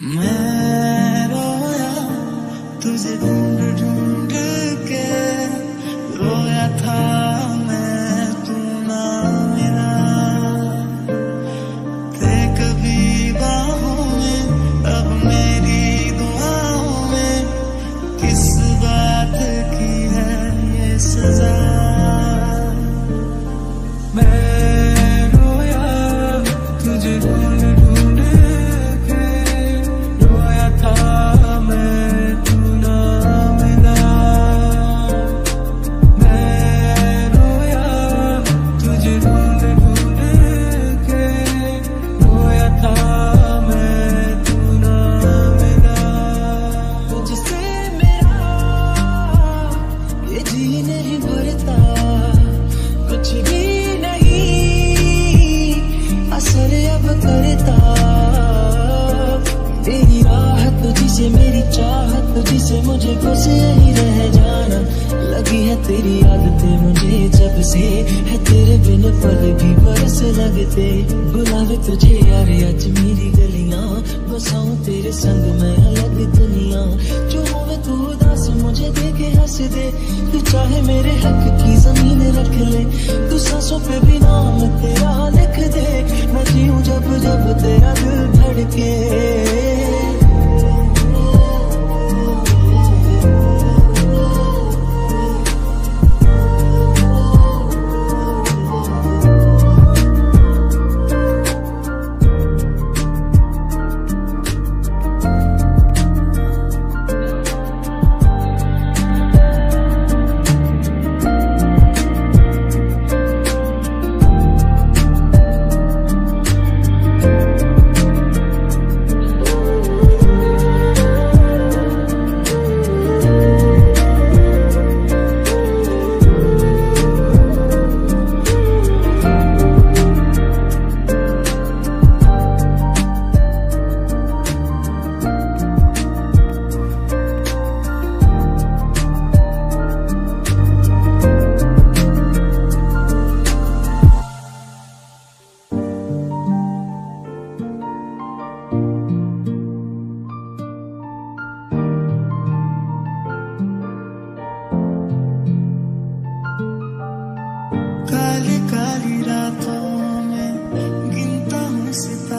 मैं रोया तुझे ढूंढ ढूंढ तुझसे मेरी चाहत तुझसे मुझे बस यही रह जाना। लगी है तेरी आदतें मुझे जब से, है तेरे बिन पल भी बरस लगते। बुलावे तुझे यार, आज मेरी गलियाँ, बसाऊं तेरे संग मैं अलग दुनिया। जो होवे तू उदास, मुझे देखे हंस दे। तू चाहे मेरे हक की ज़मीन रख ले, तू सांसों पे भी नाम तेरा Gira, tome, guintamos e